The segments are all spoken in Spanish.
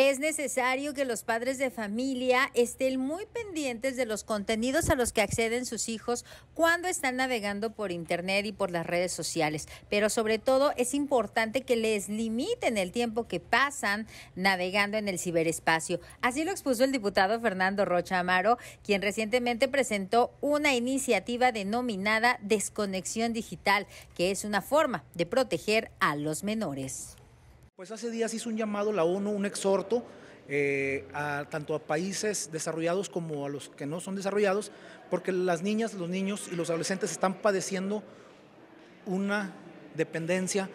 Es necesario que los padres de familia estén muy pendientes de los contenidos a los que acceden sus hijos cuando están navegando por Internet y por las redes sociales. Pero sobre todo es importante que les limiten el tiempo que pasan navegando en el ciberespacio. Así lo expuso el diputado Fernando Rocha Amaro, quien recientemente presentó una iniciativa denominada Desconexión Digital, que es una forma de proteger a los menores. Pues hace días hizo un llamado la ONU, un exhorto eh, a, tanto a países desarrollados como a los que no son desarrollados, porque las niñas, los niños y los adolescentes están padeciendo una dependencia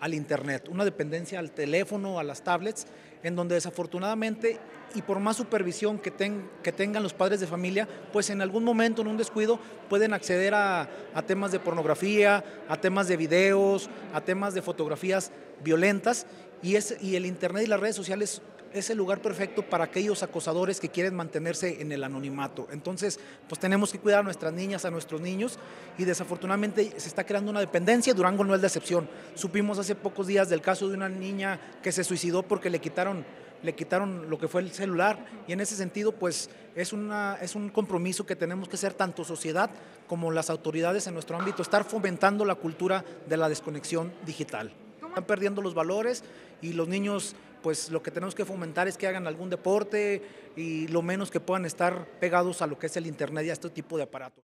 al Internet, una dependencia al teléfono, a las tablets, en donde desafortunadamente y por más supervisión que, tengan los padres de familia, pues en algún momento, en un descuido, pueden acceder a temas de pornografía, a temas de videos, a temas de fotografías violentas y, el Internet y las redes sociales es el lugar perfecto para aquellos acosadores que quieren mantenerse en el anonimato. Entonces, pues tenemos que cuidar a nuestras niñas, a nuestros niños y desafortunadamente se está creando una dependencia. Durango no es la excepción. Supimos hace pocos días del caso de una niña que se suicidó porque le quitaron le quitaron lo que fue el celular y en ese sentido pues es, una, es un compromiso que tenemos que hacer tanto sociedad como las autoridades en nuestro ámbito, estar fomentando la cultura de la desconexión digital. Están perdiendo los valores y los niños, pues lo que tenemos que fomentar es que hagan algún deporte y lo menos que puedan estar pegados a lo que es el Internet y a este tipo de aparatos.